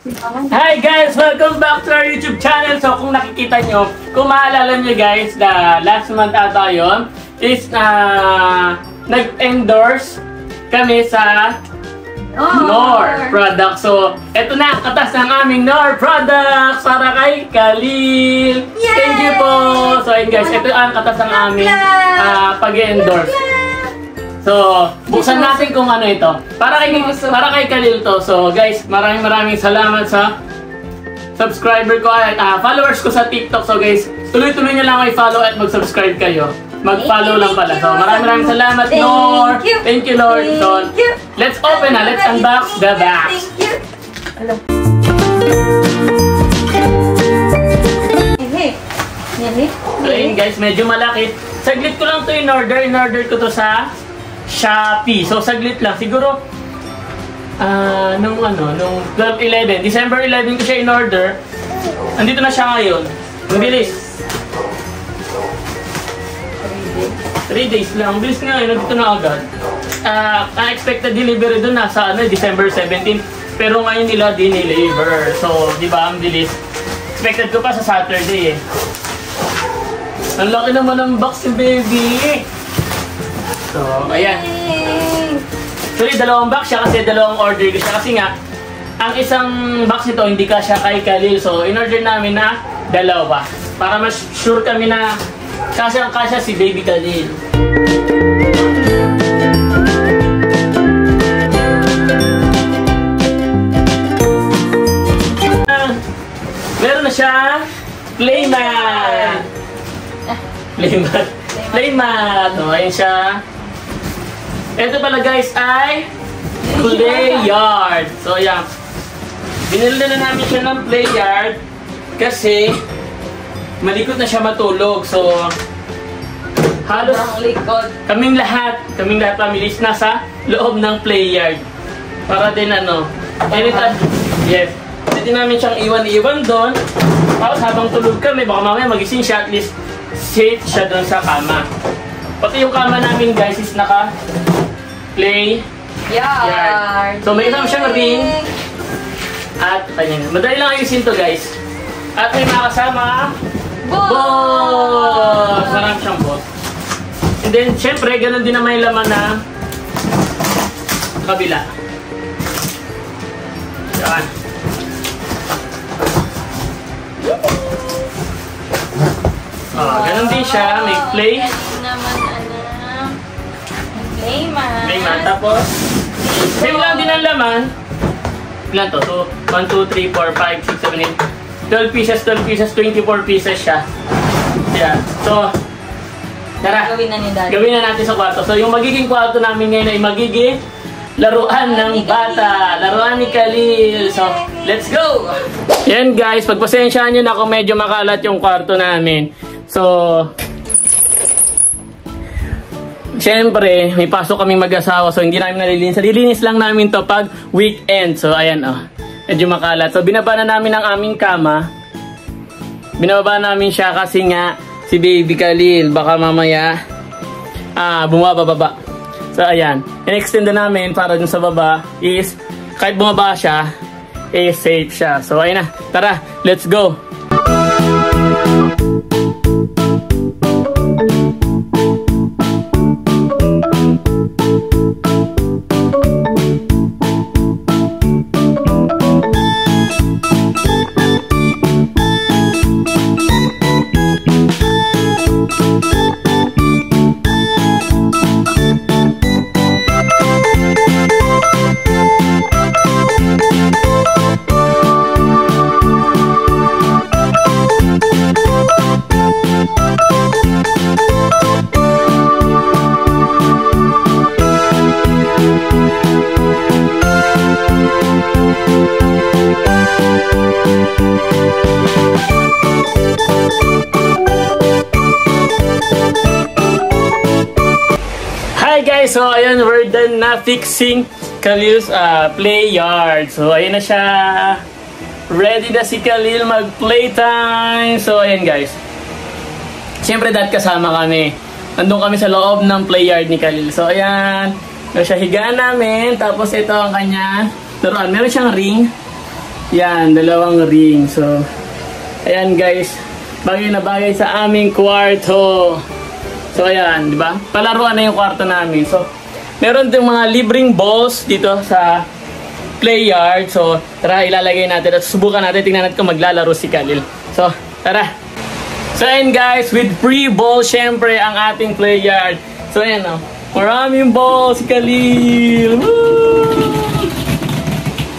Hi guys! Welcome back to our YouTube channel. So kung nakikita nyo, kung maalala nyo guys, the last month ata yun, is na nag-endorse kami sa Nor product. So, eto na, katas ng aming Nor products para kay Khalil. Thank you po! So, ayun guys, ito ang katas ng aming ah, pag-endorse. So, buksan natin kung ano ito. Para kay, para kay Khalil to. So, guys, maraming maraming salamat sa subscriber ko at ah, followers ko sa TikTok. So, guys, tuloy-tuloy nyo lang i-follow at mag-subscribe kayo. Mag-follow lang pala. So, maraming maraming salamat, Thank Lord. you. Thank you, Lord. So, Thank you. let's open na. Let's unbox the box. Thank you. Hehe. So, yun guys, medyo malaki. Saglit ko lang to in order. In order ko to sa Shopee. So, saglit lang. Siguro, ah, nung ano, nung 12-11, December 11 ko siya in order. Andito na siya ngayon. Ang bilis. 3 days lang. Ang bilis nga, yun. Nandito na agad. Ah, ang expected delivery doon nasa ano, December 17. Pero ngayon nila dineliver. So, di ba, ang bilis. Expected ko pa sa Saturday eh. Ang laki naman ng box ni baby. So, ayan. Actually, dalawang box siya kasi dalawang order ko siya. Kasi nga, ang isang box nito hindi ka siya kay Khalil. So, in-order namin na dalawa. Para mas sure kami na kasi ang kasya si baby Khalil. Meron na siya playmat. Playmat. Playmat. O, ayun siya. Ito pala guys ay play yard. So, yan. Binili na namin siya ng play yard kasi malikot na siya matulog. So, halos kaming lahat, kaming lahat families nasa loob ng play yard. Para din ano, anytime, yes. Pwede namin siyang iwan-iwan doon. Tapos habang tulog kami, baka mamaya magising siya, at least safe siya doon sa kama. Pati yung kama namin guys is naka play Yard. So, may isang siyang ring. at ayan. Madali lang ayusin to guys. At may mga kasama Boss! Marami siyang boss. And then, syempre, ganun din naman yung laman na kabila. Yan. Oh, ganun din siya. May play. Mat. Tapos, same lang din ang laman. Ilan to? So, 1, 2, 3, 4, 5, 6, 7, 8. 12 pieces, 12 pieces, 24 pieces siya. Yeah. So, tara. Gawin na ni Daddy. Gawin na natin sa kwarto. So, yung magiging kwarto namin ngayon ay magiging laruan ng bata. Laruan ni Khalil. So, let's go! Yan guys, pagpasensyahan nyo na kung medyo makalat yung kwarto namin. So, Siyempre, may pasok kaming mag-asawa so hindi namin nalilinis. Nalilinis lang namin to pag weekend. So, ayan oh. Medyo makalat. So, binaba na namin ang aming kama. Binaba namin siya kasi nga si Baby Khalil baka mamaya ah, bumababa. So, ayan. In-extend na namin para dun sa baba is kahit bumaba siya, eh safe siya. So, ayun na. Tara, let's go! Hi guys! So ayun, we're done na fixing Khalil's uh, play yard. So ayun na siya. Ready na si Khalil mag-playtime. So ayun guys. Siyempre dahil kasama kami. Nandun kami sa loob ng play yard ni Khalil. So ayan. Ito siya higaan namin. Tapos ito ang kanya laruan. Meron siyang ring. Yan, dalawang ring. So, ayan guys. Bagay na bagay sa aming kwarto. So, ayan, di ba? Palaruan na yung kwarto namin. So, meron din mga libreng balls dito sa play yard. So, tara, ilalagay natin at subukan natin. Tingnan natin kung maglalaro si Khalil. So, tara. So, ayan guys, with free ball, syempre, ang ating play yard. So, ayan, oh. Maraming balls si Khalil. Woo!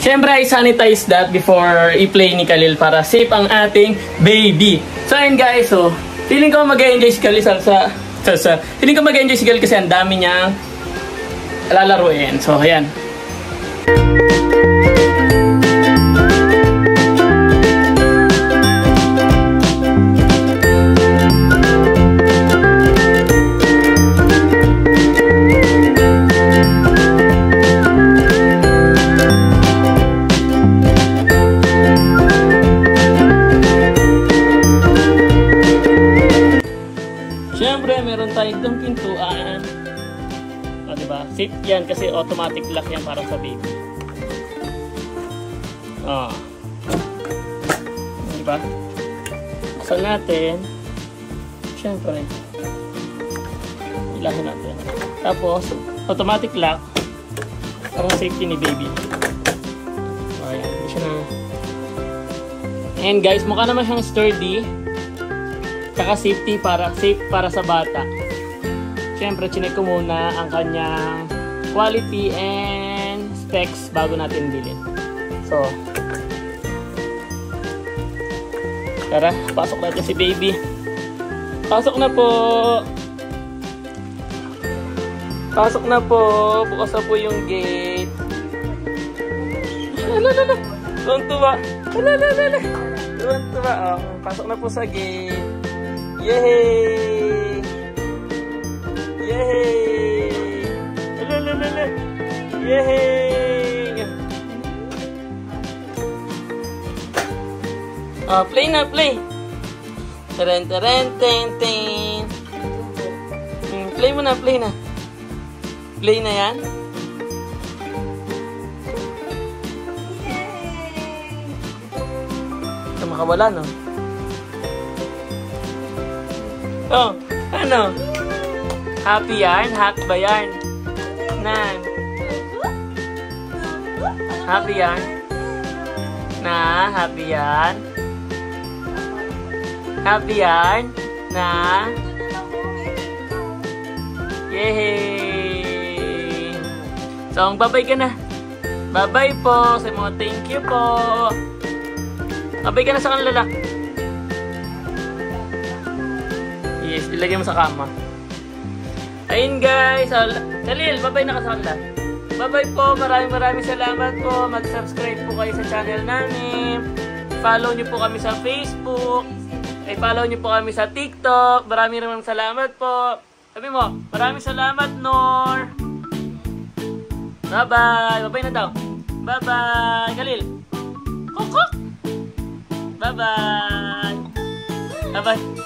Siyempre, I sanitize that before i-play ni Khalil para safe ang ating baby. So, ayun guys, so, feeling ko mag-enjoy si Khalil sa, sa, sa feeling ko mag-enjoy si Khalil kasi ang dami niyang lalaruin. So, ayan. Itong pintuan. O, diba? Safe yan kasi automatic lock yan para sa baby. O. Diba? Buksan natin. Siyempre. Ilahin natin. Tapos, automatic lock. Para safety ni baby. Ayan. Hindi siya na... And guys, mukha naman siyang sturdy. Tsaka safety para safe para sa bata. Siyempre, chinek ko muna ang kanyang quality and specs bago natin bilhin. So, tara, pasok natin si baby. Pasok na po! Pasok na po! Bukas na po yung gate. Lalala! Tuwan-tuwa! Lalala! Tuwan-tuwa! Oh, pasok na po sa gate. Yay! Ah, play na, play! Taren, taren, ten, ten. Hmm, play mo na, play na. Play na yan? Ito makawala, no? Oh, ano? Happy yarn? Happy ba yarn? Nan? Happy yarn? Na? Happy yarn? Yarn? Na? Yay! So, babay ka na. Babay po. Sa mga thank you po. Babay ka na sa kanila. Yes, ilagay mo sa kama. Ayun guys. So, Khalil, babay na ka sa kanila. Bye-bye po. Maraming maraming salamat po. Mag-subscribe po kayo sa channel namin. Follow nyo po kami sa Facebook. Ay, follow nyo po kami sa TikTok. Maraming maraming salamat po. Sabi mo, maraming salamat, Nor. Bye-bye. Bye-bye na daw. Bye-bye. Khalil. Kukuk. Bye-bye. Bye-bye.